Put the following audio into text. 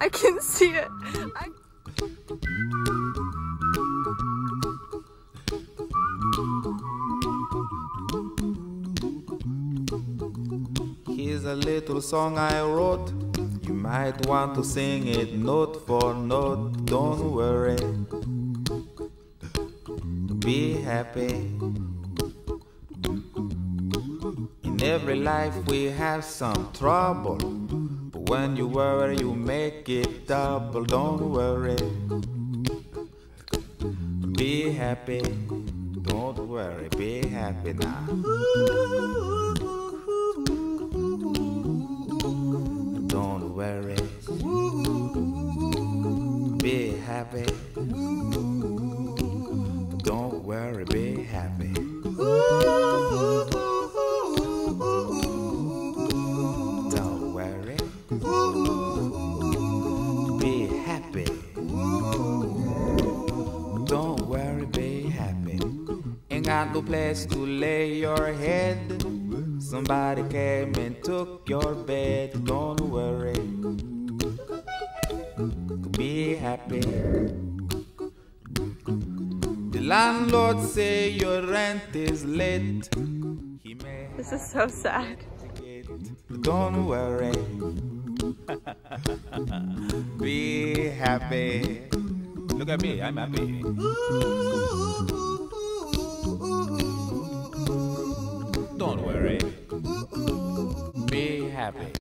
I can see it. I Here's a little song I wrote. You might want to sing it note for note. Don't worry. Be happy. In every life we have some trouble. When you worry, you make it double. Don't worry. Be happy. Don't worry. Be happy now. Don't worry. Be happy. Don't worry, be happy. Be happy. Don't worry, be happy. Ain't got no place to lay your head. Somebody came and took your bed. Don't worry. Be happy. The landlord say your rent is late. He may this is so sad. don't worry. Be happy. Look at me, I'm happy. Don't worry. Be happy.